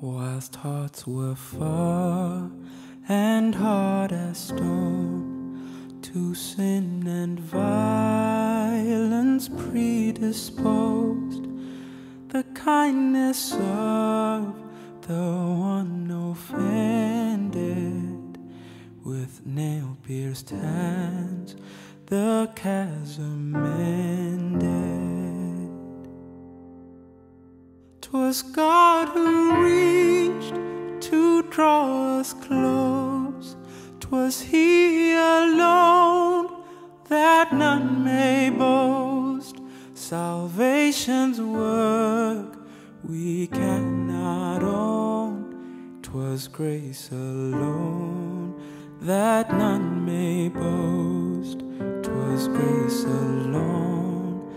whilst hearts were far and hard as stone to sin and violence predisposed. The kindness of the one offended with nail pierced hands, the chasm mended. 'Twas God who reached to draw us close. 'Twas He alone that none may boast. Salvation's work we cannot own. 'Twas grace alone that none may boast. 'Twas grace alone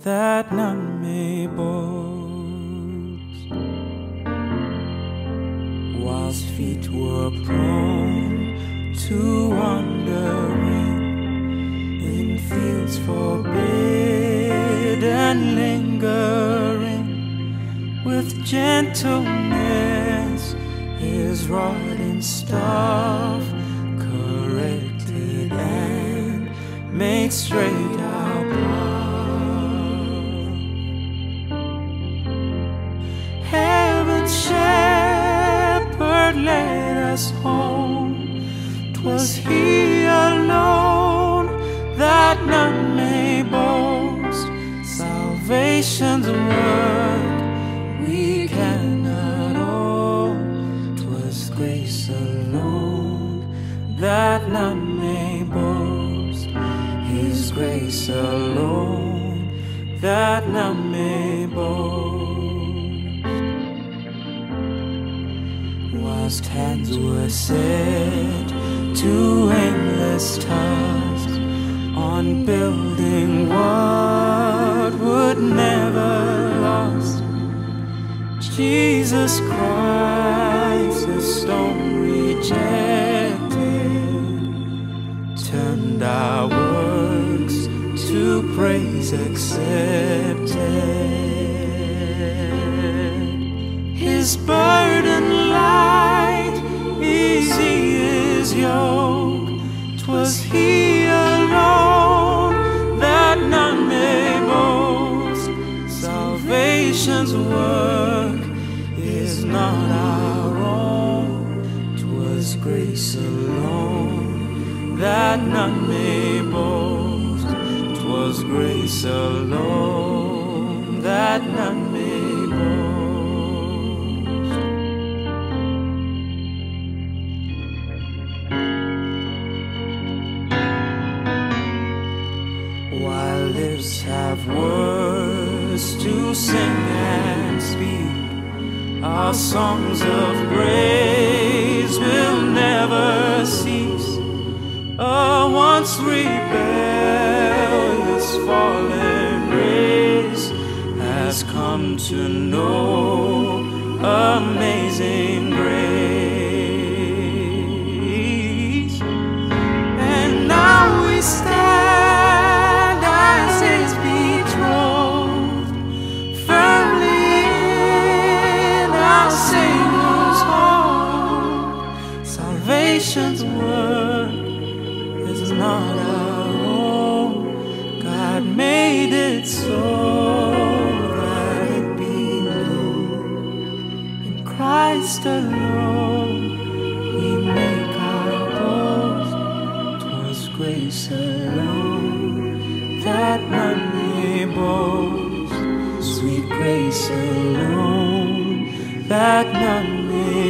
that none may boast. Whilst feet were prone to wandering in fields forbidden, lingering with gentleness, his rod and staff corrected and made straight Salvation's work we cannot own. 'Twas grace alone that none may boast. His grace alone that none may boast. whilst hands were set to aimless tasks on building what would never lost. Jesus Christ, the stone rejected, turned our works to praise accepted. His burden Salvation's work is not our own. 'Twas grace alone that none may boast. 'Twas grace alone that none may boast. While lips have words to sing and speak, our songs of praise will never cease. A once rebellious fallen race has come to know amazing grace. Salvation's work is not our own. God made it so that it be known. In Christ alone, we make our boast. 'Twas grace alone that none may boast. Sweet grace alone that none may